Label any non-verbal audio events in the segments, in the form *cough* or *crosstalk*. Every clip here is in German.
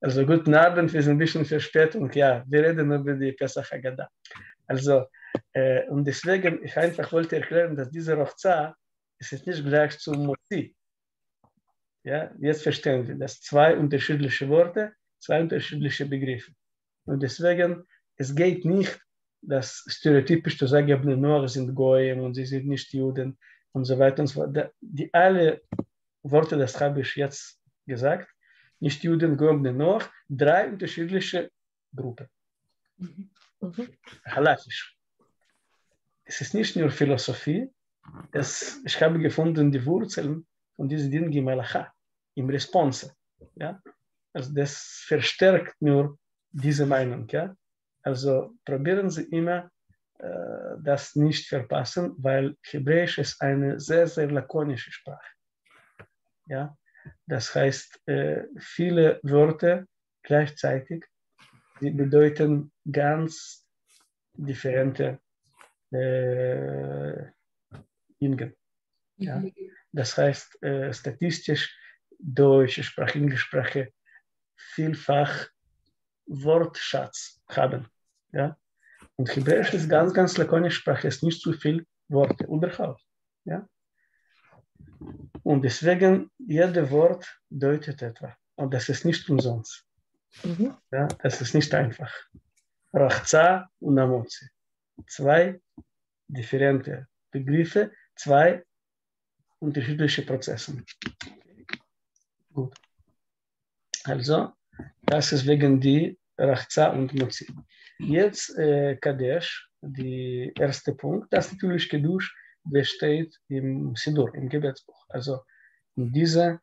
Also guten Abend, wir sind ein bisschen Verspätung. Ja, wir reden über die Pesach Haggadah. Also, äh, und deswegen, ich einfach wollte erklären, dass diese Rochza ist nicht gleich zu Moti. Ja, jetzt verstehen wir, dass zwei unterschiedliche Worte, zwei unterschiedliche Begriffe. Und deswegen, es geht nicht, dass stereotypisch zu sagen, Ibn Noach sind Goyim und sie sind nicht Juden und so weiter und so fort. Die alle Worte, das habe ich jetzt gesagt, nicht Juden, Goyim, Noach, drei unterschiedliche Gruppen. Mhm. Halachisch. Es ist nicht nur Philosophie, es, ich habe gefunden die Wurzeln von diesen Dingen im Malacha, im Response. Ja? Also das verstärkt nur diese Meinung. Ja? Also probieren Sie immer, äh, das nicht verpassen, weil Hebräisch ist eine sehr, sehr lakonische Sprache. Ja? Das heißt, äh, viele Wörter gleichzeitig, die bedeuten ganz differente äh, Dingen. Ja? Das heißt, äh, statistisch deutsche Sprache, englische Sprache vielfach Wortschatz haben. Ja? Und Hebräisch ist ganz, ganz lakonische Sprache, es ist nicht zu viel Worte, überhaupt. Ja? Und deswegen, jedes Wort deutet etwa. Und das ist nicht umsonst. Mhm. Ja, das ist nicht einfach. Rachza und Amotzi. Zwei differente Begriffe, zwei unterschiedliche Prozesse. Gut. Also, das ist wegen die Rachza und Motzi. Jetzt äh, Kadesh, der erste Punkt, das natürlich Kedush besteht im Sidur, im Gebetsbuch. Also in dieser,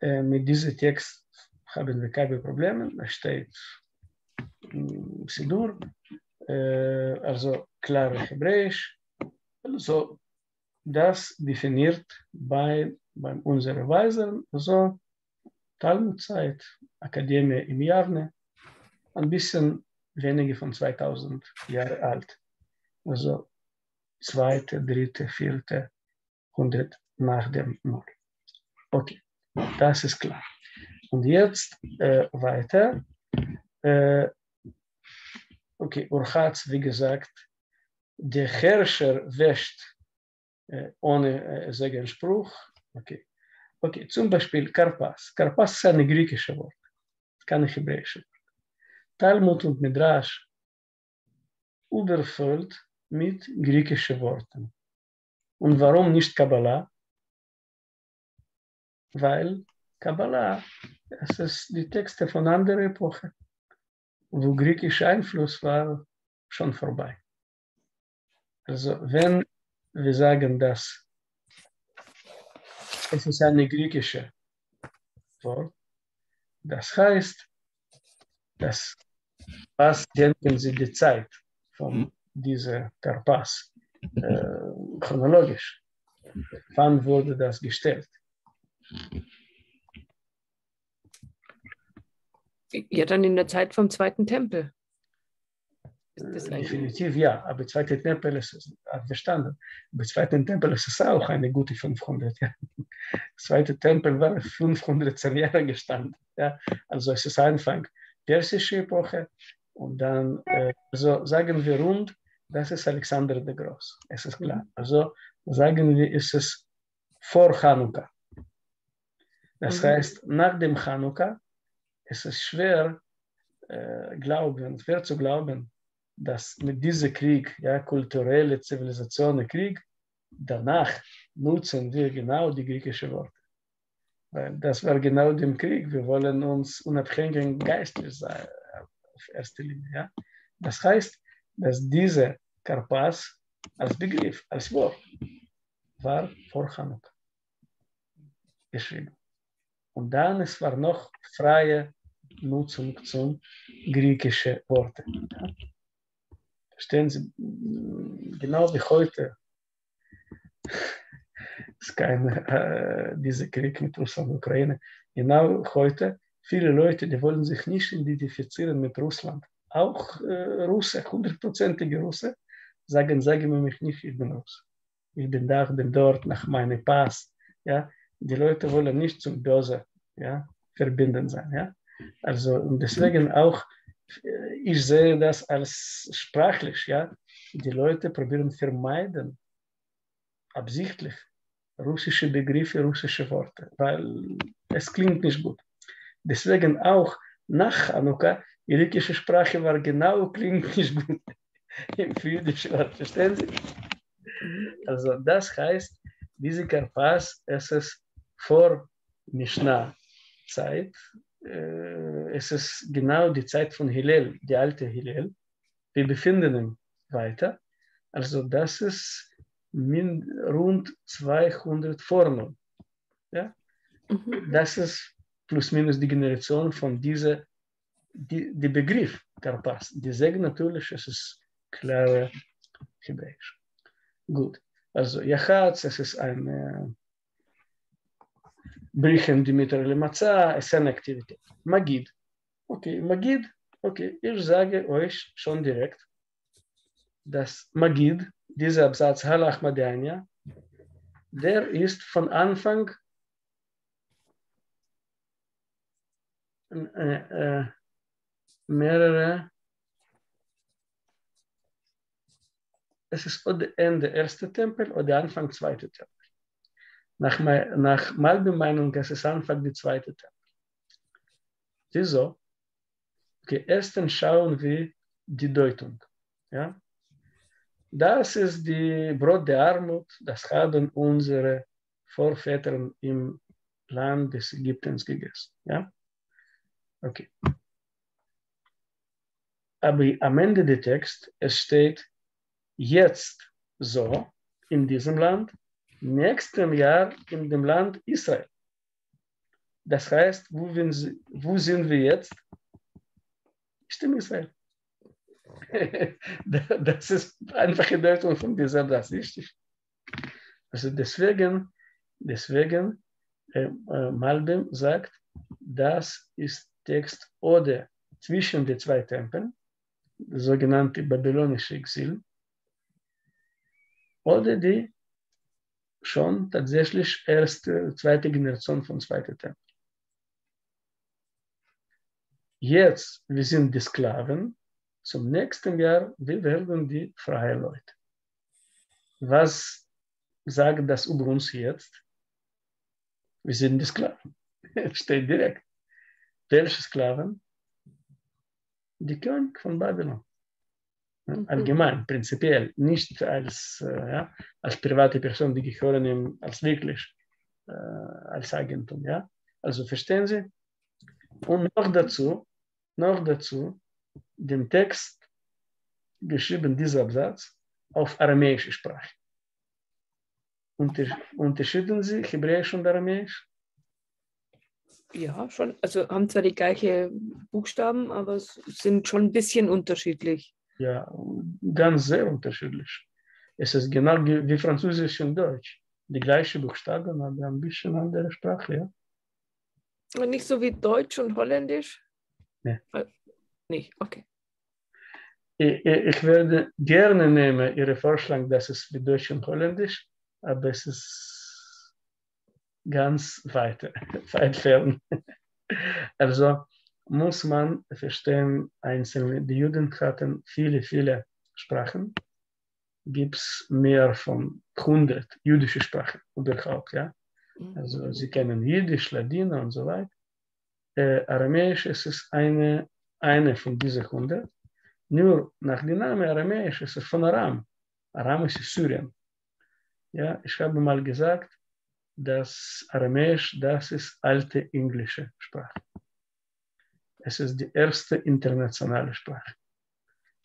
äh, mit diesem Text haben wir keine Probleme. Es steht im Sidur, äh, also klar Hebräisch. Also das definiert bei, bei unseren Weisern, also Talmudzeit, Akademie im Javne, ein bisschen weniger von 2000 Jahre alt. Also zweite, dritte, vierte Hundert nach dem Mord. Okay, das ist klar. Und jetzt äh, weiter. Äh, okay, Urchatz, wie gesagt, der Herrscher wäscht äh, ohne äh, Segenspruch. Okay. okay, zum Beispiel Karpas. Karpas ist ein griechisches Wort, kein hebräisches. Talmud und Midrash überfüllt mit griechischen Worten. Und warum nicht Kabbalah? Weil Kabbalah, es ist die Texte von anderer Epoche, wo griechischer Einfluss war schon vorbei. Also wenn wir sagen, dass es ist eine griechische Wort, das heißt, dass was denken Sie die Zeit von dieser Karpas äh, chronologisch? Wann wurde das gestellt? Ja, dann in der Zeit vom Zweiten Tempel. Definitiv ja, aber der zweite Tempel ist verstanden. Aber zweite Tempel ist es auch eine gute 500 Jahre. Der zweite Tempel war 510 Jahre gestanden. Ja. Also es ist Anfang persische Epoche und dann, äh, also sagen wir rund, das ist Alexander der Groß. Es ist klar. Also sagen wir, ist es vor Chanukka. Das mhm. heißt, nach dem Chanukka ist es schwer, äh, glauben, schwer zu glauben, dass mit diesem Krieg, ja, kulturelle Zivilisation, Krieg, danach nutzen wir genau die griechischen Worte. Weil das war genau dem Krieg. Wir wollen uns unabhängig geistlich sein, auf erster Linie. Ja? Das heißt, dass diese Karpas als Begriff, als Wort, war vor Chanukka geschrieben. Und dann es war noch freie Nutzung zum griechischen Worte. Verstehen Sie, genau wie heute *laughs* ist kein äh, dieser Krieg mit Russland und Ukraine. Genau heute, viele Leute, die wollen sich nicht identifizieren mit Russland. Auch äh, Russe, hundertprozentige Russe, sagen, sage mir mich nicht, ich bin Russe. Ich bin da, ich bin dort, nach meinem Pass. Ja? Die Leute wollen nicht zum Böse. Ja? verbinden sein. Ja? Also und deswegen auch, äh, ich sehe das als sprachlich. Ja? Die Leute probieren vermeiden, absichtlich, russische Begriffe, russische Worte, weil es klingt nicht gut. Deswegen auch nach Hanukkah, die jüdische Sprache war genau, *laughs* klingt nicht gut *laughs* im jüdischen verstehen Sie? Also das heißt, diese Karpas, es ist vor Mishnah-Zeit, äh, es ist genau die Zeit von Hillel, die alte Hillel. Wir befinden uns weiter. Also das ist min, rund 200 vor nun. Ja? Mhm. Das ist plus minus die Generation von dieser, die, die Begriff Karpas. Die sagen natürlich, es ist klare Hebräisch. Gut, also Yachatz, es ist eine Brichen Dimitri Lemaza, es ist eine Aktivität. Magid. Okay, Magid, okay, ich sage euch schon direkt, dass Magid, dieser Absatz Hal Ahmadania, der ist von Anfang äh, äh, mehrere es ist oder Ende erste Tempel oder Anfang zweite Tempel. Nach, nach Malbi-Meinung ist es Anfang die zweite Tempel. Wieso? Okay, erstens schauen wir die Deutung. Ja? Das ist die Brot der Armut, das haben unsere Vorväter im Land des Ägyptens gegessen. Ja? Okay. Aber am Ende des Text, es steht, jetzt so in diesem Land, nächstem Jahr in dem Land Israel. Das heißt, wo, wo sind wir jetzt? Stimmt Israel. *laughs* das ist einfach die Deutung von dieser das richtig. Also deswegen, deswegen äh, äh, Malbim sagt, das ist Text oder zwischen den zwei Tempeln, sogenannte babylonische Exil, oder die schon tatsächlich erste, zweite Generation von zweiter Tempel. Jetzt, wir sind die Sklaven, zum nächsten Jahr, wir werden die freien Leute. Was sagt das über uns jetzt? Wir sind die Sklaven. *laughs* Steht direkt. Welche Sklaven? Die König von Babylon. Mhm. allgemein, prinzipiell, nicht als, äh, ja, als private Person, die gehören ihm als wirklich äh, als Eigentum. Ja? Also verstehen Sie? Und noch dazu, noch dazu, den Text geschrieben, dieser Absatz, auf aramäische Sprache. Unter, unterschieden Sie Hebräisch und Aramäisch? Ja, schon. Also haben zwar die gleichen Buchstaben, aber es sind schon ein bisschen unterschiedlich ja, ganz sehr unterschiedlich. Es ist genau wie Französisch und Deutsch. Die gleichen Buchstaben, aber ein bisschen andere Sprache, ja. Und nicht so wie Deutsch und Holländisch? Nee. Äh, nicht, okay. Ich, ich werde gerne nehmen Ihre Vorschlag, dass es wie Deutsch und Holländisch, aber es ist ganz weit, *laughs* weit fern. Also muss man verstehen, einzelne, die Juden hatten viele, viele Sprachen. Gibt es mehr von 100 jüdische Sprachen überhaupt, ja. Also mhm. sie kennen Jiddisch, Ladino und so weiter. Äh, Aramäisch ist es eine, eine von diesen 100. Nur nach dem Namen Aramäisch ist es von Aram. Aram ist Syrien. Ja, ich habe mal gesagt, dass Aramäisch, das ist alte englische Sprache. Es ist die erste internationale Sprache.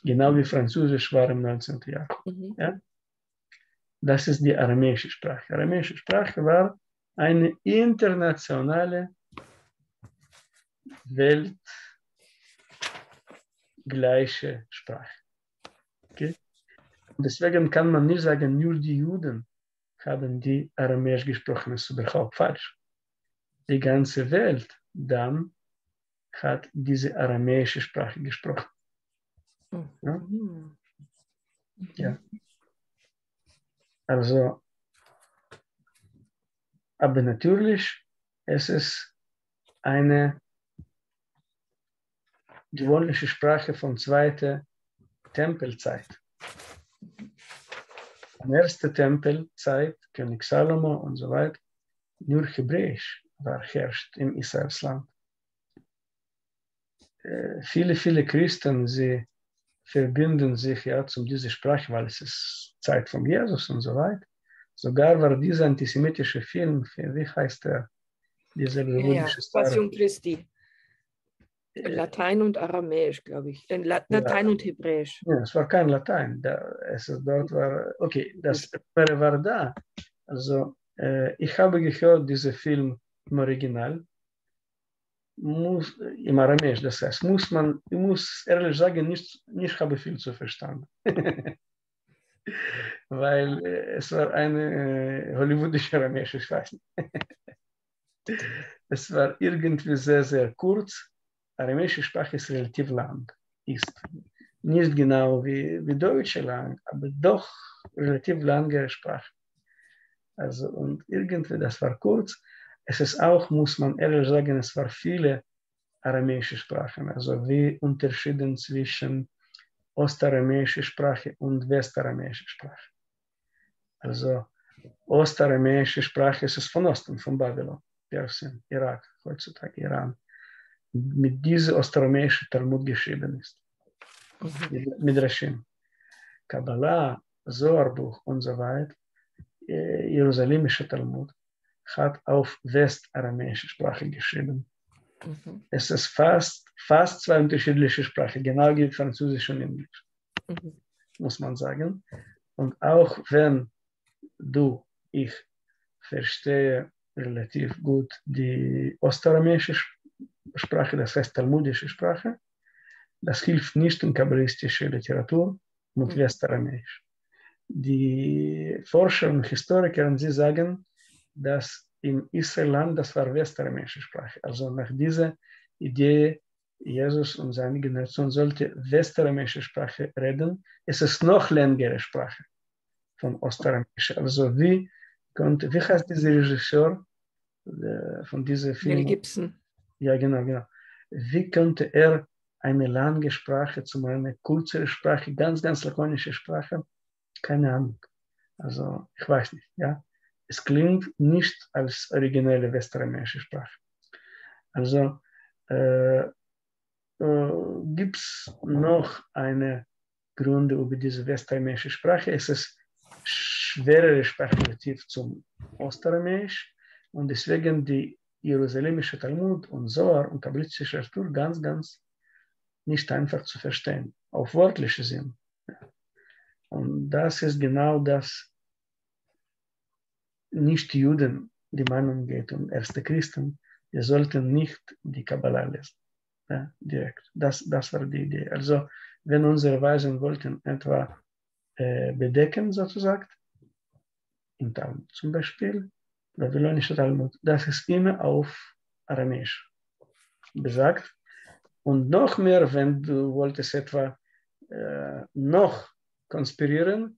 Genau wie Französisch war im 19. Jahrhundert. Mhm. Ja? Das ist die aramäische Sprache. Aramäische Sprache war eine internationale weltgleiche Sprache. Okay? Deswegen kann man nicht sagen, nur die Juden haben die Aramäisch gesprochen. Das ist überhaupt falsch. Die ganze Welt dann hat diese aramäische Sprache gesprochen. Ja? Mhm. ja. Also, aber natürlich, es ist eine gewöhnliche Sprache von zweiter Tempelzeit. Ersten Tempelzeit, König Salomo und so weiter, nur Hebräisch war herrscht im Israelsland. Äh, viele, viele Christen, sie verbinden sich ja zu dieser Sprache, weil es ist Zeit von Jesus und so weiter. Sogar war dieser antisemitische Film, wie heißt er? Dieser ja, Passion Christi. Latein und Aramäisch, glaube ich. Äh, Latein ja. und Hebräisch. Ja, es war kein Latein. Da, es dort war, okay, das war da. Also, äh, ich habe gehört, dieser Film im Original, muss, im Aramäisch, das heißt, muss man, ich muss ehrlich sagen, nicht, nicht habe viel zu verstanden. *laughs* Weil äh, es war eine äh, hollywoodische Aramäisch, ich weiß nicht. *laughs* es war irgendwie sehr, sehr kurz aramäische Sprache ist relativ lang, ist nicht genau wie, wie Deutsche lang, aber doch relativ lange Sprache. Also, und irgendwie, das war kurz. Es ist auch, muss man ehrlich sagen, es war viele aramäische Sprachen, also wie Unterschieden zwischen ostaramäische Sprache und westaramäische Sprache. Also, ostaramäische Sprache ist es von Osten, von Babylon, Persien, Irak, heutzutage Iran mit diesem ostaramäischen Talmud geschrieben ist. Mhm. Midrashim. Kabbalah, Zoharbuch und so weiter, äh, Jerusalemischer Talmud, hat auf westaramäische Sprache geschrieben. Mhm. Es ist fast, fast zwei unterschiedliche Sprachen, genau wie Französisch und Englisch, mhm. muss man sagen. Und auch wenn du, ich verstehe relativ gut die ostaramäische Sprache, das heißt talmudische Sprache. Das hilft nicht in kabbalistischer Literatur mit mhm. Westaramäisch. Die Forscher und Historiker, sie sagen, dass im Israelland das war westaramäische Sprache. Also nach dieser Idee, Jesus und seine Generation sollte westaramäische Sprache reden. Es ist noch längere Sprache von ostaramäisch. Also wie konnte, wie heißt dieser Regisseur äh, von diesem Film? Mel Gibson. Ja, genau, genau. Wie könnte er eine lange Sprache zu einer kürzeren Sprache, ganz, ganz lakonische Sprache? Keine Ahnung. Also, ich weiß nicht, ja. Es klingt nicht als originelle westaramäische Sprache. Also, äh, äh, gibt es noch eine Gründe über diese westaramäische Sprache? Es ist schwerere Sprache relativ zum Ostaramäisch und deswegen die jerusalemische Talmud und Zohar und kabbalistische Artur ganz, ganz nicht einfach zu verstehen, auf wörtliche Sinn. Und das ist genau das, nicht Juden die Meinung geht und erste Christen, wir sollten nicht die Kabbalah lesen, ja, direkt. Das, das war die Idee. Also, wenn unsere Weisen wollten etwa äh, bedecken, sozusagen, im Talmud zum Beispiel, babylonische Talmud, das ist immer auf Aramäisch besagt. Und noch mehr, wenn du wolltest etwa äh, noch konspirieren,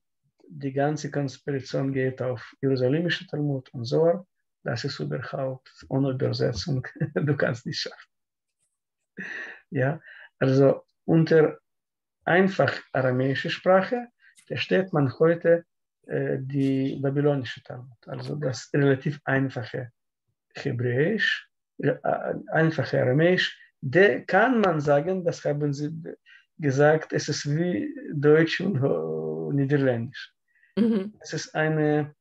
die ganze Konspiration geht auf Jerusalemische Talmud und so, das ist überhaupt ohne Übersetzung, du kannst nicht schaffen. Ja, also unter einfach aramäische Sprache versteht man heute äh, die babylonische Talmud, also das relativ einfache Hebräisch, äh, einfache Aramäisch, der kann man sagen, das haben sie gesagt, es ist wie Deutsch und Niederländisch. Mhm. Es ist ein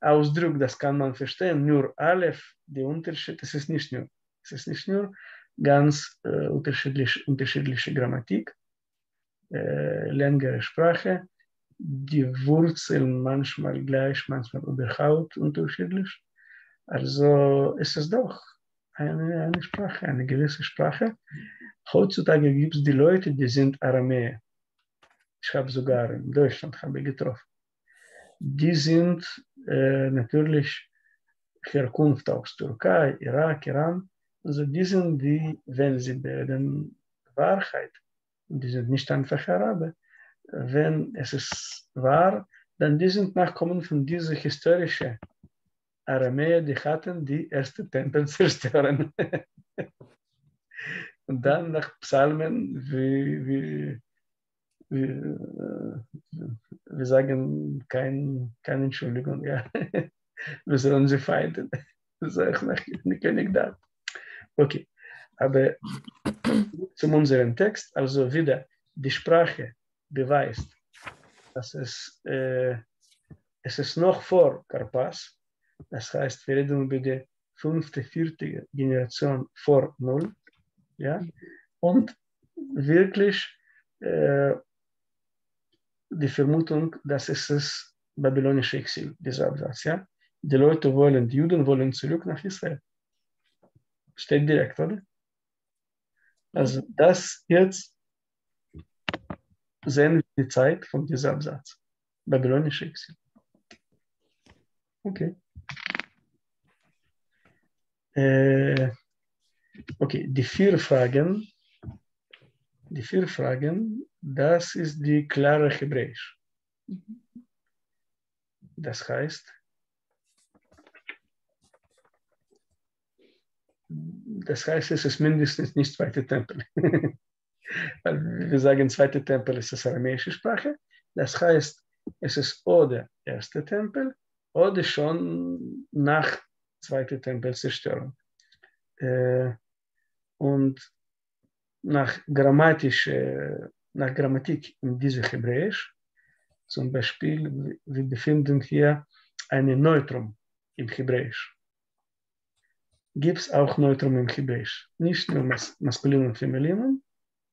Ausdruck, das kann man verstehen, nur Aleph, der Unterschied, es ist nicht nur, es ist nicht nur ganz äh, unterschiedlich, unterschiedliche Grammatik, äh, längere Sprache, die Wurzeln manchmal gleich, manchmal überhaupt unterschiedlich. Also ist es doch eine, eine Sprache, eine gewisse Sprache. Heutzutage gibt es die Leute, die sind Aramäer. Ich habe sogar in Deutschland habe getroffen. Die sind äh, natürlich Herkunft aus Türkei, Irak, Iran. Also die sind die, wenn sie werden Wahrheit, die sind nicht einfach Araber, wenn es ist wahr, dann die sind Nachkommen von dieser historischen Aramäer, die hatten die erste Tempel *laughs* zerstören. Und dann nach Psalmen, wie, wie, wie, äh, wir sagen kein, keine Entschuldigung, ja. *laughs* Wir sollen sie feinden. Sag nach König da. Okay, aber zu unserem Text, also wieder, die Sprache beweist, dass es, äh, es ist noch vor Karpas, das heißt, wir reden über die fünfte, vierte Generation vor Null, ja, und wirklich äh, die Vermutung, dass es das babylonische Exil, dieser Absatz, ja. Die Leute wollen, die Juden wollen zurück nach Israel. Steht direkt, oder? Also das jetzt sehen wir die Zeit von diesem Absatz. Babylonische Exil. Okay. Äh, okay, die vier Fragen, die vier Fragen, das ist die klare Hebräisch. Das heißt, das heißt, es ist mindestens nicht zweite Tempel. *laughs* Weil wir sagen, zweite Tempel ist das aramäische Sprache. Das heißt, es ist oder erste Tempel oder schon nach zweite Tempelzerstörung. Äh, und nach, grammatisch, äh, nach Grammatik in diesem Hebräisch, zum Beispiel, wir befinden hier ein Neutrum im Hebräisch gibt es auch Neutrum im Hebräisch. Nicht nur Mas Maskulin und Feminin,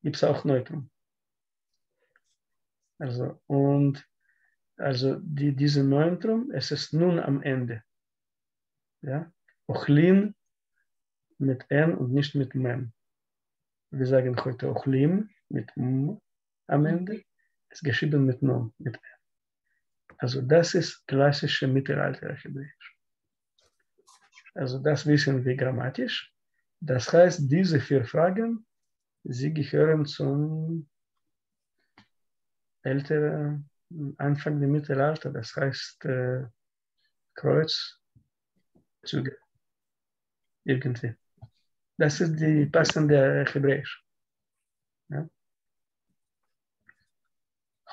gibt es auch Neutrum. Also, und also die, diese Neutrum, es ist nun am Ende. Ja? Ochlin mit N und nicht mit Mem. Wir sagen heute Ochlim mit M am Ende. Ist geschrieben mit Nun, mit N. Also das ist klassische Mittelalter Hebräisch. Also das wissen wir grammatisch. Das heißt, diese vier Fragen, sie gehören zum älteren Anfang der Mittelalter, das heißt äh, Kreuzzüge. Irgendwie. Das ist die passende Hebräisch. Ja?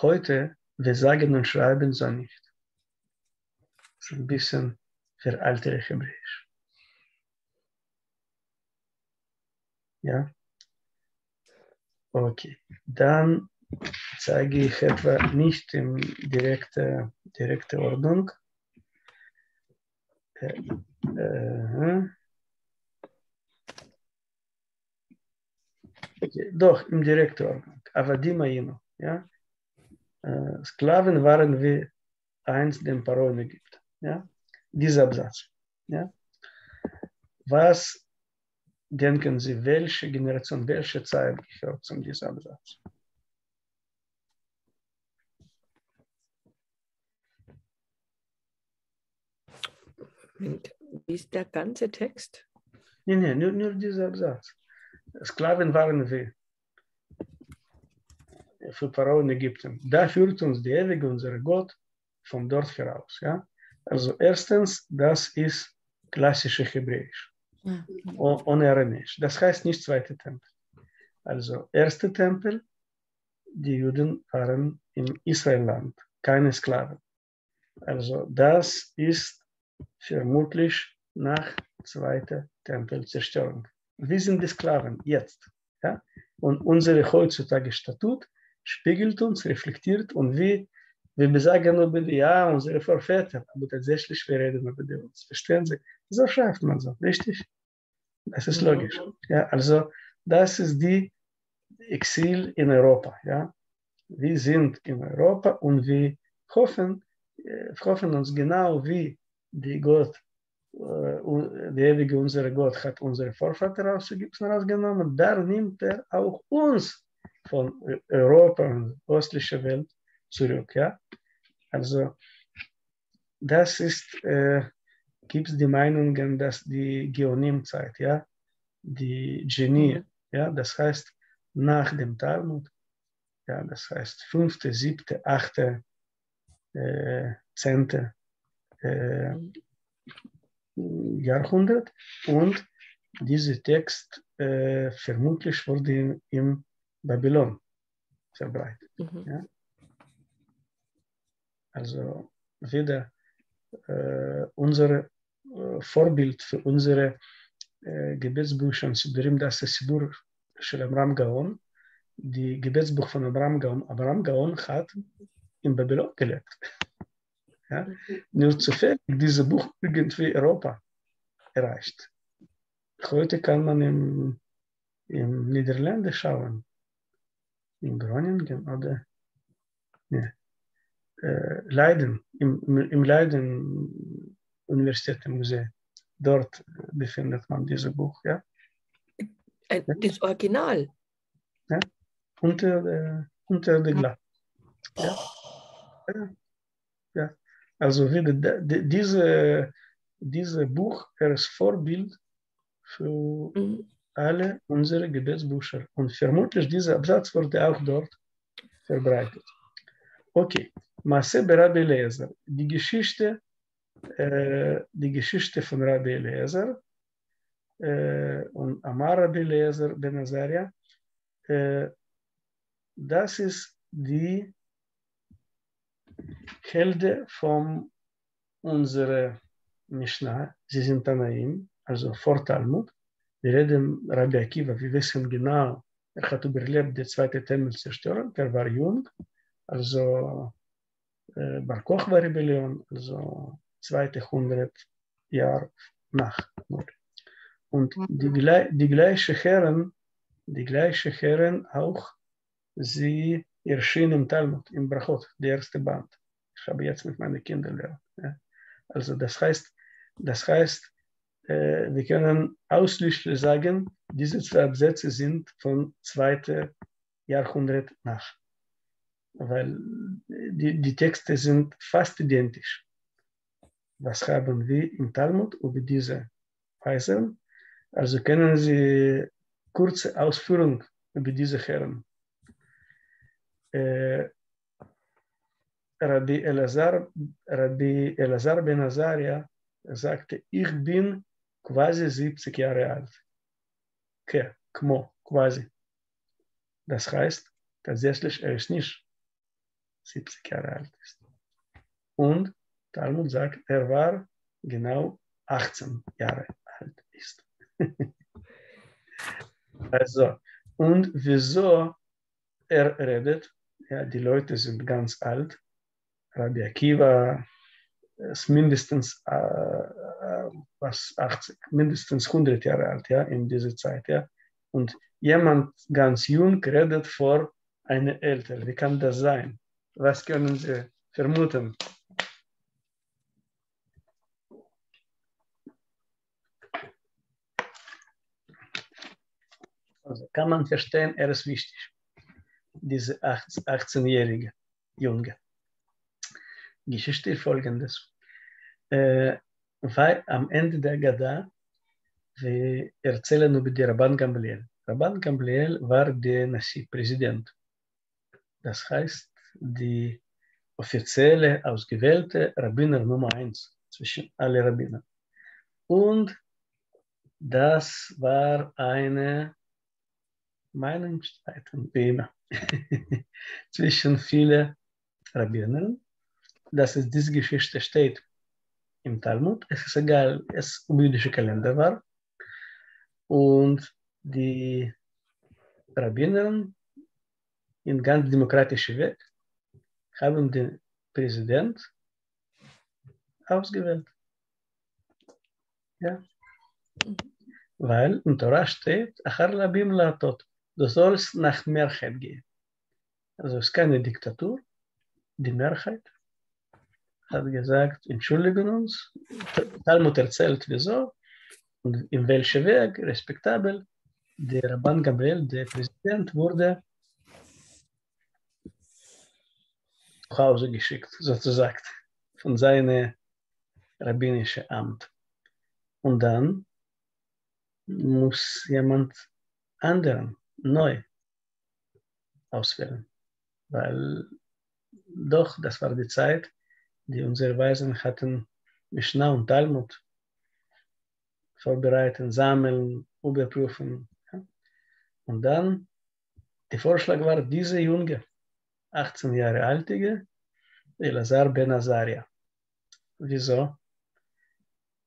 Heute, wir sagen und schreiben so nicht. Das ist ein bisschen veraltetes Hebräisch. Ja? Okay, dann zeige ich etwa nicht in direkte, direkte Ordnung. Äh, äh, doch, Ordnung. Aber die Maino, ja? Sklaven waren wie einst dem Paro in Ägypten. Ja? Dieser Absatz. Ja? Was denken Sie, welche Generation, welche Zeit gehört zu diesem Absatz? Ist der ganze Text? Nein, nein, nur, nur dieser Absatz. Sklaven waren wir für Pharao in Ägypten. Da führt uns der ewige, unser Gott, von dort heraus. Ja? Also erstens, das ist klassische Hebräisch ohne Aramäisch. Das heißt nicht zweite Tempel. Also erste Tempel, die Juden waren im Israelland, keine Sklaven. Also das ist vermutlich nach zweiter Tempelzerstörung. Wir sind die Sklaven jetzt. Ja? Und unsere heutzutage Statut spiegelt uns, reflektiert und wir, wir sagen über die, ja, unsere Vorväter, aber tatsächlich wir reden über die uns. Verstehen Sie? So schreibt man so, richtig? Das ist logisch. Ja, also das ist die Exil in Europa. Ja. Wir sind in Europa und wir hoffen, äh, hoffen uns genau wie die Gott, der ewige unser Gott hat unsere Vorväter aus Ägypten rausgenommen, da nimmt er auch uns von Europa und östlicher Welt zurück. Ja? Also das ist äh, gibt es die Meinungen, dass die Geonimzeit, ja, die Genie, mhm. ja, das heißt nach dem Talmud, ja, das heißt fünfte, siebte, achte, äh, zehnte äh, Jahrhundert und dieser Text äh, vermutlich wurde in, in Babylon verbreitet. Mhm. Ja? Also wieder äh, unser äh, Vorbild für unsere äh, Gebetsbücher, Sidurim, das ist Sidur Amram Gaon, die Gebetsbuch von Abraham Gaon. Abraham Gaon hat in Babylon gelebt. Ja? Nur zufällig dieses Buch irgendwie Europa erreicht. Heute kann man in, in Niederlande schauen, in Groningen oder ne, äh, Leiden, im, im Leiden Universitätsmuseum. Dort befindet man dieses Buch. Ja? Das Original? Ja, unter, äh, unter der Glas. Ja. Oh. ja. Also wieder, diese, dieses Buch ist Vorbild für mhm. alle unsere Gebetsbücher. Und vermutlich dieser Absatz wurde auch dort verbreitet. Okay, Masse Rabbi Eliezer. Die Geschichte, äh, die Geschichte von Rabbi Eliezer äh, und Amar Rabbi Eliezer ben Azaria, äh, das ist die Hälfte von unserer Mishnah. Sie sind Tanaim, also vor Talmud. Wir reden Rabbi Akiva, wir wissen genau, er hat überlebt die zweite Temmelzerstörung, er war jung, also äh, Bar Kochba-Rebellion, also zweite hundert Jahre nach. Und die, die gleiche Herren, die gleiche Herren auch, sie erschienen im Talmud, im Brachot, der erste Band. Ich habe jetzt mit meinen Kindern gelernt. Ja. Also das heißt, das heißt, äh, wir können ausschließlich sagen, diese zwei Absätze sind von zweiten Jahrhundert nach weil die, die Texte sind fast identisch. Was haben wir im Talmud über diese Weisen? Also können Sie kurze Ausführung über diese Herren. Äh, Rabbi Elazar, Rabbi Elazar ben Azaria sagte, ich bin quasi 70 Jahre alt. Ke, kmo, quasi. Das heißt, tatsächlich er ist nicht 70 Jahre alt ist. Und Talmud sagt, er war genau 18 Jahre alt ist. *laughs* also, und wieso er redet, ja, die Leute sind ganz alt. Rabbi Akiva ist mindestens äh, äh was 80, mindestens 100 Jahre alt, ja, in dieser Zeit, ja. Und jemand ganz jung redet vor einer Ältere. Wie kann das sein? Was können Sie vermuten? Also kann man verstehen, er ist wichtig, diese 18-jährige Junge. Geschichte folgendes. Äh, weil am Ende der Gada, wir erzählen über die Rabban Gamliel. Rabban Gamliel war der Nasi-Präsident. Das heißt, die offizielle, ausgewählte Rabbiner Nummer eins zwischen alle Rabbiner. Und das war eine Meinungsstreitung, *laughs* wie immer, zwischen vielen Rabbinern, dass es diese Geschichte steht im Talmud. Es ist egal, es um jüdische Kalender war. Und die Rabbiner in ganz demokratischen Weg haben den Präsident ausgewählt. Ja. Weil in Torah steht, Achar labim latot, du sollst nach Mehrheit gehen. Also es ist keine Diktatur, die Mehrheit hat gesagt, entschuldigen uns, Talmud erzählt wieso und in welchem Weg, respektabel, der Rabban Gabriel, der Präsident, wurde nach Hause geschickt, sozusagen, von seinem rabbinischen Amt. Und dann muss jemand anderen neu auswählen, weil doch, das war die Zeit, die unsere Weisen hatten Mishnah und Talmud vorbereiten, sammeln, überprüfen. Und dann, der Vorschlag war, diese junge, 18 Jahre alte, Elazar Ben Azaria. Wieso?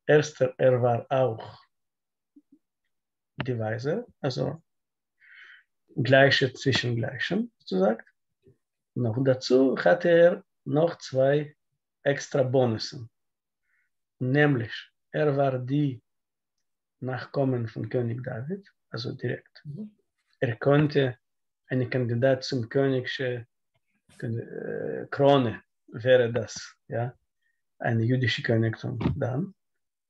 Erster, er war auch die Weise, also Gleiche zwischen Gleichen, sozusagen. Noch dazu hatte er noch zwei extra Bonussen. Nämlich, er war die Nachkommen von König David, also direkt. Er konnte eine Kandidat zum Königsche äh, Krone wäre das, ja, eine jüdische Königtum dann.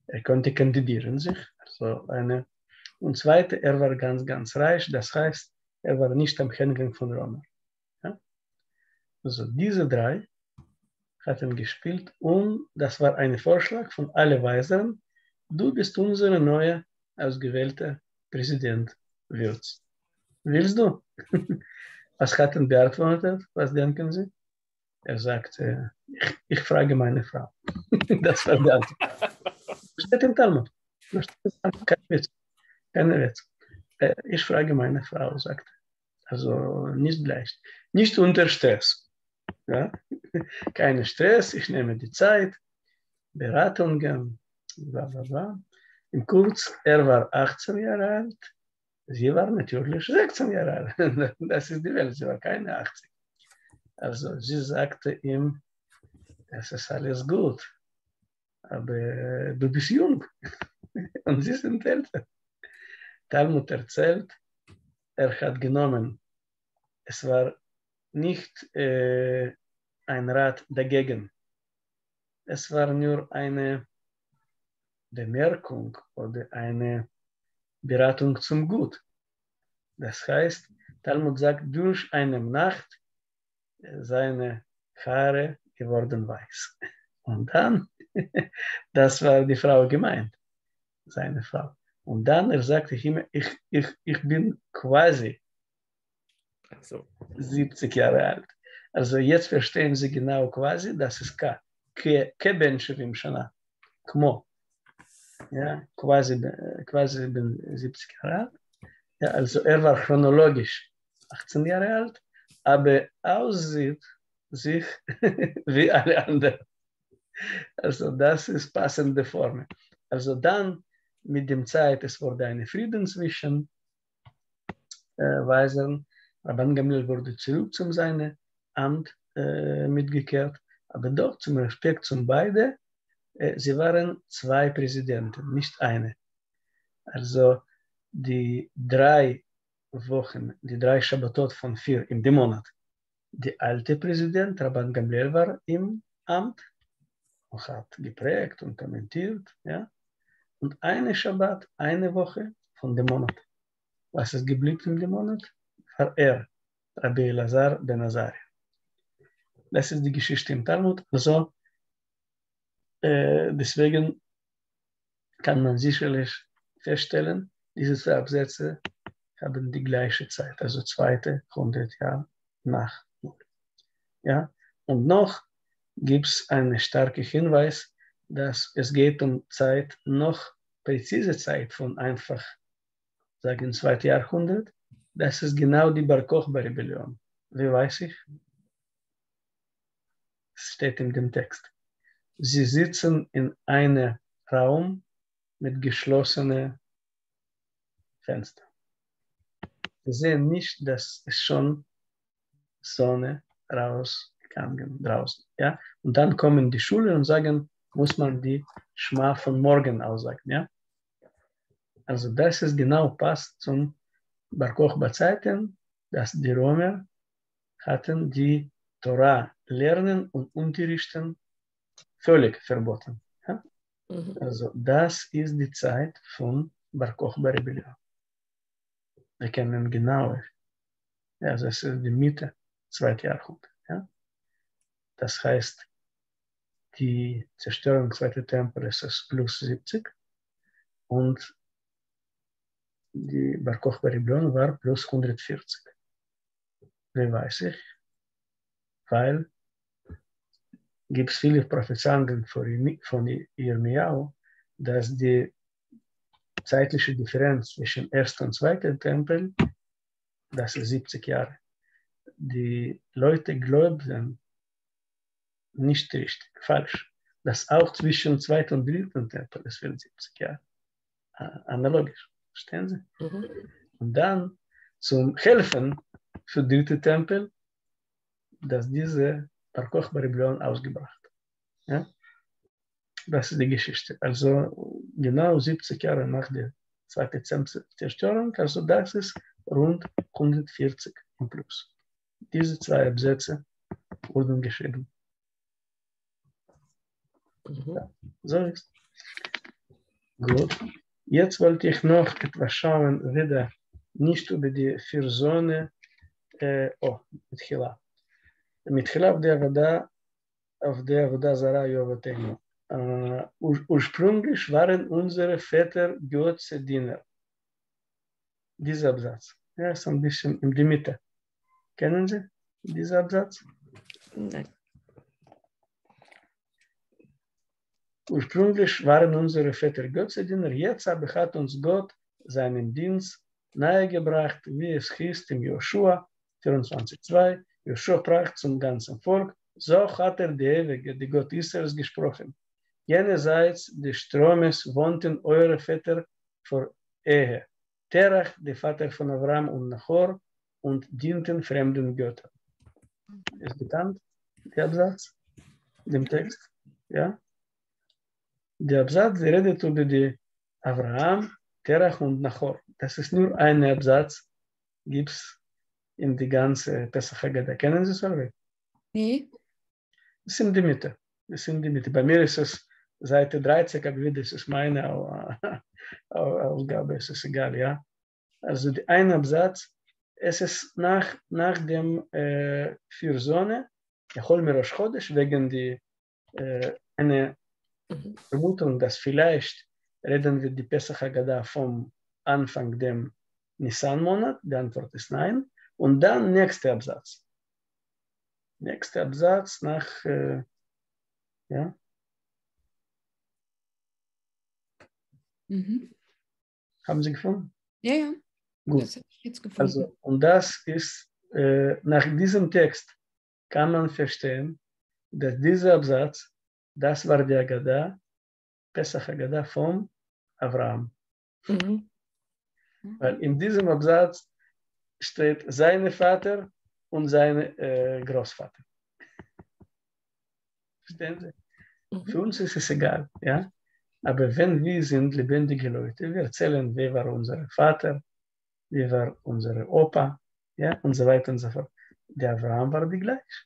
Er konnte kandidieren sich, also eine. Und zweite, er war ganz, ganz reich, das heißt, er war nicht am Händen von Römer. Ja? Also diese drei hatten gespielt und das war ein Vorschlag von allen Weisern, du bist unser neuer ausgewählter Präsident Wirtz. Willst du? *laughs* Was hatten beantwortet? Was denken Sie? Er sagte, ich, ich frage meine Frau. *laughs* das war die Antwort. Steht im Talmud. Kein Witz. Kein Witz. Äh, ich frage meine Frau, sagte Also nicht gleich. Nicht unter Stress. Ja? *laughs* Kein Stress, ich nehme die Zeit, Beratungen, bla bla bla. Im Kurz, er war 18 Jahre alt, sie war natürlich 16 Jahre alt. *laughs* Das ist die Welt, sie war keine 80. Also sie sagte ihm, es ist alles gut, aber du bist jung *laughs* und sie sind älter. Talmud erzählt, er hat genommen, es war nicht äh, ein Rat dagegen, es war nur eine Bemerkung oder eine Beratung zum Gut. Das heißt, Talmud sagt, durch eine Nacht seine Haare geworden weiß. Und dann, *laughs* das war die Frau gemeint, seine Frau. Und dann, er sagte ihm, ich, ich, ich bin quasi so. 70 Jahre alt. Also jetzt verstehen Sie genau quasi, das ist K. כבן 70 שנה, כמו, ja, quasi, quasi bin 70 Jahre alt. Ja, also er war chronologisch 18 Jahre alt, aber aussieht sich *laughs* wie alle anderen. Also das ist passende Form. Also dann mit dem Zeit, es wurde eine Frieden zwischen äh, Weisern. Rabban Gamliel wurde zurück zum seinem Amt äh, mitgekehrt, aber doch zum Respekt zum beide, äh, sie waren zwei Präsidenten, nicht eine. Also die drei Wochen, die drei Schabbatot von vier im Monat, der alte Präsident, Rabban Gamliel, war im Amt und hat geprägt und kommentiert. Ja? Und eine Schabbat, eine Woche von dem Monat. Was ist geblieben in dem Monat? Er, Rabbi Elazar ben Azari. Das ist die Geschichte im Talmud. Also, äh, deswegen kann man sicherlich feststellen, diese zwei Absätze haben die gleiche Zeit, also zweite 100 Jahre nach ja? Und noch gibt es einen starken Hinweis, dass es geht um Zeit, noch präzise Zeit von einfach, sagen, zweiten Jahrhundert. Das ist genau die Bar Kochba-Rebellion. Wie weiß ich? Es steht in dem Text. Sie sitzen in einem Raum mit geschlossenen Fenstern. Sie sehen nicht, dass es schon Sonne rausgegangen draußen. Ja? Und dann kommen die Schulen und sagen, muss man die Schma von morgen aussagen. Ja? Also das ist genau passt zum Bar Kochba Zeiten, dass die Römer hatten die Torah lernen und unterrichten völlig verboten. Ja? Mhm. Also das ist die Zeit von Bar Kochba Rebellion. Wir kennen genauer. Ja, das ist die Mitte zweite Jahrhundert. Ja? Das heißt, die Zerstörung des zweiten Tempel ist plus 70 und die Bar Kochba Rebellion war plus 140. Wie weiß ich? Weil gibt es viele Prophezeiungen von Irmiau, dass die zeitliche Differenz zwischen ersten und zweiten Tempel, das ist 70 Jahre. Die Leute glauben nicht richtig, falsch, dass auch zwischen zweiten und dritten Tempel es wird 70 Jahre. Analogisch, verstehen Sie? Mhm. Und dann zum Helfen für dritte Tempel, dass diese Bar Kochba Rebellion ausgebracht. Ja? Das ist die Geschichte. Also genau 70 Jahre nach der zweiten Zerstörung, also das ist rund 140 im Plus. Diese zwei Absätze wurden geschrieben. Mhm. So ist. Gut. Jetzt wollte ich noch etwas schauen, wieder nicht über die vier Söhne, äh, oh, mit Hila. Mit Hila auf der Avada, auf der Avada Zara Yovatenu. Uh, ursprünglich waren unsere Väter Götze-Diener. Dieser Absatz. Ja, ist ein bisschen in die Mitte. Kennen Sie diesen Absatz? Nein. Ursprünglich waren unsere Väter Götzediener, jetzt aber hat uns Gott seinen Dienst nahegebracht, wie es hieß in Joshua 24,2. Joshua sprach zum ganzen Volk, so hat er die Ewige, die Gott Israels gesprochen. Jenseits des Stromes wohnten eure Väter vor Ehe. Terach, der Vater von Abraham und Nachor, und dienten fremden Göttern. Ist bekannt, der Absatz, dem Text? Ja? Der Absatz redet über die Abraham, Terach und Nachor. Das ist nur ein Absatz, gibt es in die ganze Pesach Haggadah. Kennen Sie Solveig? Nee. Es ist in die Mitte. Es ist in die Mitte. Bei mir ist es Seite 30, aber das ist es meine *laughs* Aufgabe, es ist egal, ja. Also der eine Absatz, es ist nach, nach dem äh, Fürsonne, Echol Merash Chodesh, wegen die äh, Vermutung, dass vielleicht reden wir die Pesach Haggadah vom Anfang dem Nissan-Monat, die Antwort ist nein, und dann nächster Absatz. Nächster Absatz nach, äh, ja, Mhm. Haben Sie gefunden? Ja, ja. Gut. Das ich jetzt gefunden. Also, und das ist, äh, nach diesem Text kann man verstehen, dass dieser Absatz, das war der Agada, Pesach Agada von Abraham. Mhm. Weil in diesem Absatz steht sein Vater und sein äh, Großvater. Verstehen Sie? Mhm. Für uns ist es egal, ja? Aber wenn wir sind lebendige Leute, wir erzählen, wer war unser Vater, wer war unser Opa, ja, und so weiter und so fort. Der Abraham war die gleich.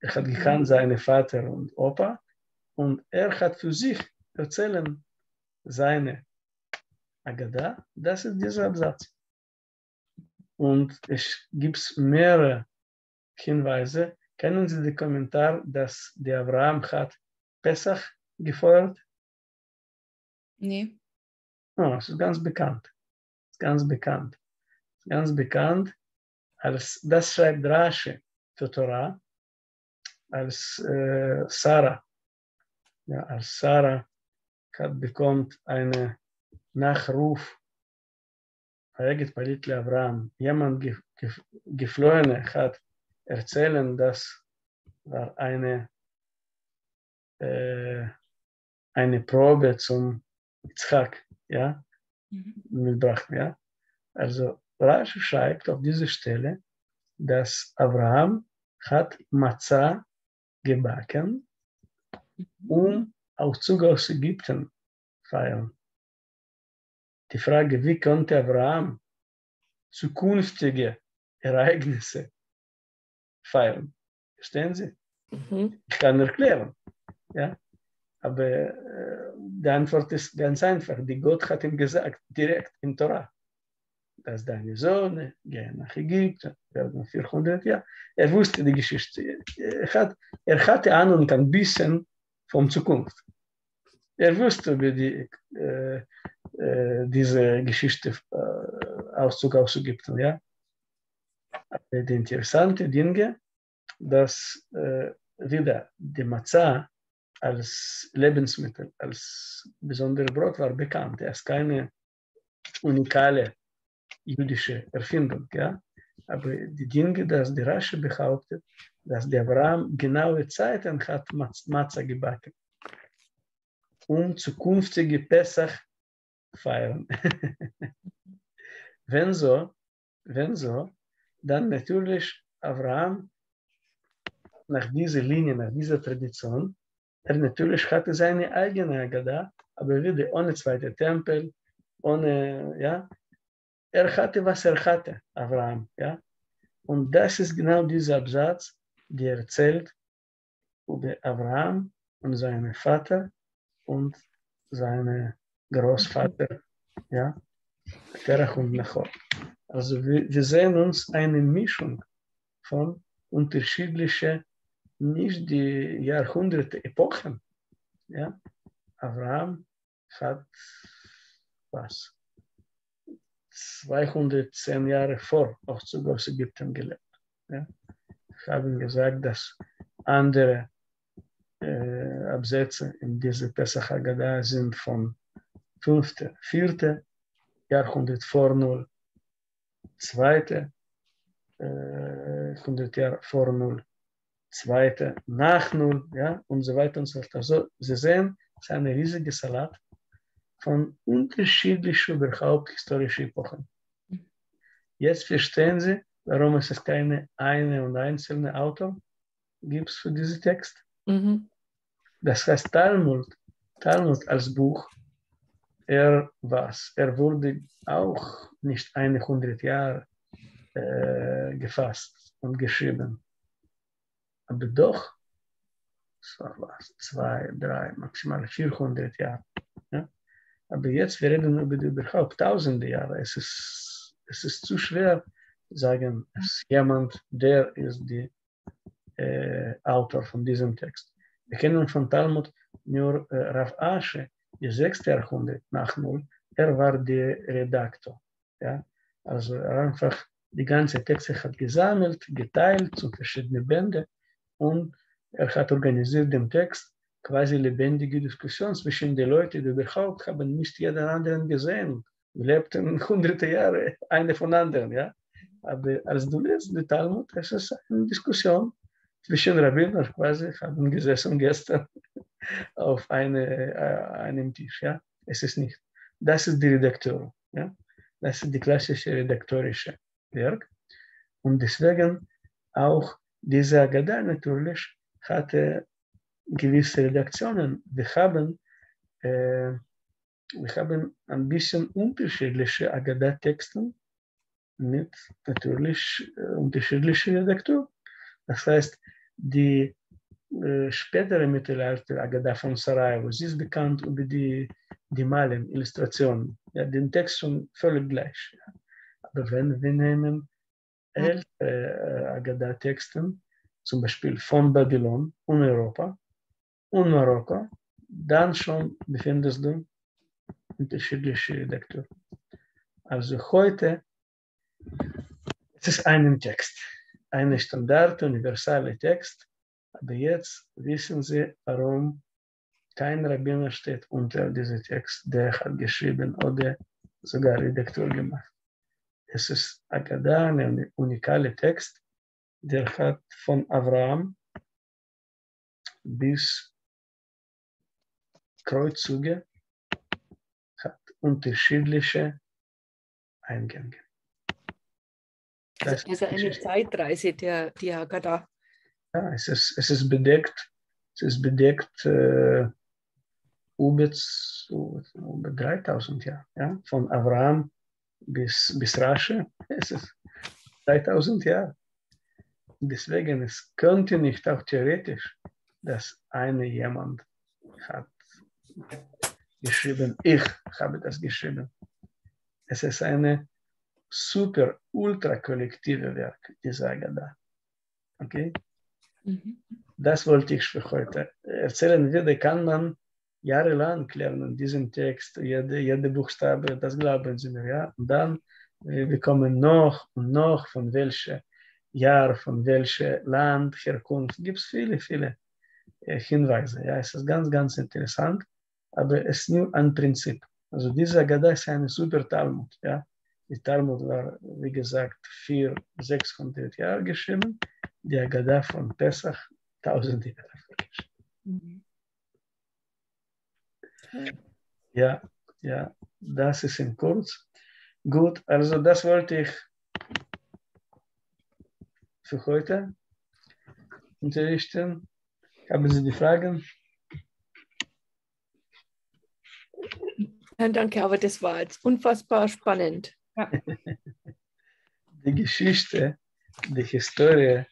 Er hat gekannt seine Vater und Opa und er hat für sich erzählen seine Agada, das ist dieser Absatz. Und es gibt mehrere Hinweise. Kennen Sie den Kommentar, dass der Abraham hat Pesach gefeuert? Nee. Oh, es ist ganz bekannt. Ist ganz bekannt. Ist ganz bekannt. Als, das schreibt Rashi für Torah, als äh, Sarah, ja, als Sarah hat, bekommt einen Nachruf, Palit Abraham, jemand ge, ge, Geflohene hat erzählen, das war eine, äh, eine Probe zum Yitzchak, ja, mhm. mitbracht, ja. Also Rashi schreibt auf dieser Stelle, dass Abraham hat Matzah gebacken. Um Auszug aus Ägypten feiern. Die Frage, wie konnte Abraham zukünftige Ereignisse feiern? Verstehen Sie? Mhm. Ich kann erklären. Ja? Aber äh, die Antwort ist ganz einfach. Die Gott hat ihm gesagt, direkt in Torah, dass deine Söhne gehen nach Ägypten, werden 400 Jahre. Er wusste die Geschichte. Er, hat, er hatte Ahnung ein bisschen von Zukunft. Er wusste über die, äh, äh, diese Geschichte, äh, Auszug aus Ägypten. Ja? Die interessante Dinge, dass äh, wieder die Matzah als Lebensmittel, als besondere Brot war bekannt. Er ist keine unikale jüdische Erfindung. Ja? Aber die Dinge, dass die Rasche behauptet, dass der Abraham genaue Zeiten hat Matzah gebacken, um zukünftige Pesach feiern. wenn so, wenn so, dann natürlich Abraham nach dieser Linie, nach dieser Tradition, er natürlich hatte seine eigene Agada, aber wieder ohne zweite Tempel, ohne, ja, er hatte, was er hatte, Abraham, ja. Und das ist genau dieser Absatz, der erzählt über Abraham und seinen Vater und seinen Großvater, ja, Terach und Nachor. Also wir, wir sehen uns eine Mischung von unterschiedlichen, nicht die Jahrhunderte, Epochen. Ja? Abraham hat was? 210 Jahre vor Auszug aus Ägypten gelebt. Ja? Ich habe gesagt, dass andere äh, Absätze in dieser Pesach Haggadah sind von 5., 4. Jahrhundert vor Null, 2. Äh, 100 Jahre vor Null, 2. nach Null, ja, und so weiter und so fort. Also, Sie sehen, es ist eine riesige Salat von unterschiedlichen überhaupt historischen Epochen. Jetzt verstehen Sie, warum es keine eine und einzelne Autor gibt für diesen Text. Mhm. Das heißt, Talmud, Talmud als Buch, er was? Er wurde auch nicht 100 Jahre äh, gefasst und geschrieben. Aber doch, es war was, zwei, drei, maximal 400 Jahre. Ja? Aber jetzt, wir reden über die überhaupt tausende Jahre. Es ist, es ist zu schwer, sagen, es ist jemand, der ist der äh, Autor von diesem Text. Wir kennen von Talmud nur äh, Rav Asche, die 6. Jahrhundert nach Null, er war der Redaktor. Ja? Also er einfach die ganze Texte hat gesammelt, geteilt zu verschiedenen Bänden und er hat organisiert den Text quasi lebendige Diskussion zwischen den Leuten, die überhaupt haben nicht jeden anderen gesehen. Wir lebten *laughs* hunderte Jahre, eine von anderen, ja. Aber als du liest die Talmud, es ist eine Diskussion zwischen Rabbiner, quasi haben gesessen gestern auf eine, äh, einem Tisch, ja. Es ist nicht. Das ist die Redakteur, ja. Das ist die klassische redaktorische Werk. Und deswegen auch diese Agada natürlich hatte gewisse Redaktionen. Wir haben, äh, wir haben ein bisschen unterschiedliche Agada-Texte mit natürlich äh, unterschiedlichen Redakteuren. Das heißt, die äh, spätere Mittelalter Agada von Sarajevo, sie ist bekannt über die, die Malen, Illustrationen. Ja, den Text schon völlig gleich. Ja. Aber wenn wir nehmen ältere äh, Agada-Texte, zum Beispiel von Babylon und Europa, und Marokko, dann schon befindest du unterschiedliche Redakteure. Also heute es ist ein Text, ein Standard, universaler Text, aber jetzt wissen Sie, warum kein Rabbiner steht unter diesem Text, der hat geschrieben oder sogar Redakteur gemacht. Es ist Agada, ein unikaler Text, der hat von Abraham bis Kreuzzüge hat unterschiedliche Eingänge. Also, also eine Zeitreise der, der Haggadah. Ja, es ist, es ist bedeckt, es ist bedeckt äh, über, über 3000 Jahre, ja? von Abraham bis, bis Rasche, *laughs* es ist 3000 Jahre. Deswegen, es könnte nicht auch theoretisch, dass eine jemand hat geschrieben. Ich habe das geschrieben. Es ist eine super, ultra kollektive Werk, die sage da. Okay? Mhm. Das wollte ich für heute erzählen. Würde kann man jahrelang lernen, diesen Text, jede, jede Buchstabe, das glauben Sie mir, ja? Und dann äh, wir kommen noch und noch von welchem Jahr, von welchem Land, Herkunft, gibt es viele, viele äh, Hinweise. Ja, es ist ganz, ganz interessant aber es ist nur ein Prinzip. Also diese Agada ist eine super Talmud. Ja? Die Talmud war, wie gesagt, 400, 600 Jahre geschrieben. Die Agada von Pesach, 1000 Jahre geschrieben. Ja, ja, das ist in kurz. Gut, also das wollte ich für heute unterrichten. Haben Sie die Fragen? Danke, aber das war jetzt unfassbar spannend. Ja. *laughs* Die Geschichte, die Historie,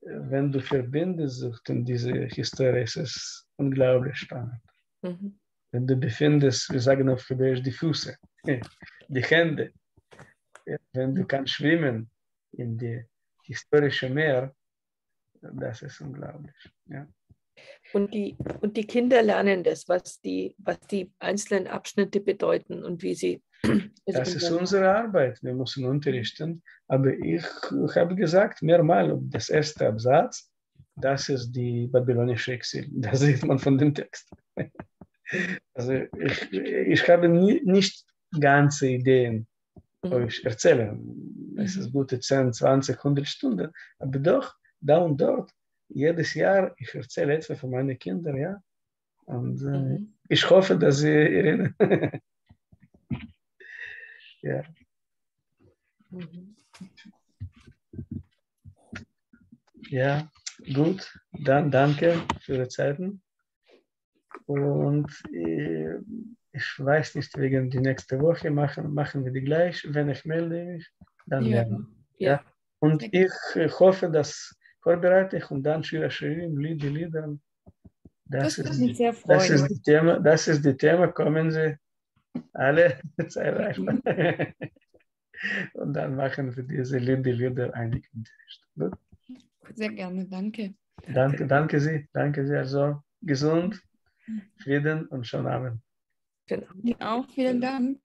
wenn du verbindest und diese Historie, ist es unglaublich spannend. Mhm. Wenn du befindest, wir sagen auf Hebräisch, die Füße, *laughs* die Hände, wenn du kannst schwimmen in die historische Meer, das ist unglaublich. Ja. Und die, und die Kinder lernen das, was die, was die einzelnen Abschnitte bedeuten und wie sie. Das ist unsere Arbeit. Wir müssen unterrichten. Aber ich, ich habe gesagt mehrmals, das erste Absatz, das ist die babylonische Exil. *laughs* Das sieht man von dem Text. *laughs* Also ich, ich habe nie, nicht ganze Ideen mhm. euch erzählen. Es ist gute 10, 20, 100 Stunden. Aber doch, da und dort jedes Jahr, ich erzähle etwa von meinen Kindern, ja. Und äh, mhm. ich hoffe, dass sie erinnern. *laughs* ja. Ja, gut. Dann danke für die Zeiten. Und äh, ich weiß nicht, wegen die nächste Woche machen, machen wir die gleich. Wenn ich melde mich, dann ja. werden. Ja. ja. Und ich hoffe, dass vorbereite ich und dann Shira Shirim, Lied, die Lieder. Das, das ist, mich sehr freuen. Das ist, Thema, das ist das Thema, kommen Sie alle *laughs* erreichbar. *laughs* und dann machen wir diese Lied, die Lieder einige Gut? Sehr gerne, danke. Danke, danke Sie, danke Sie. Also gesund, Frieden und schönen Abend. Genau. Auch vielen Dank.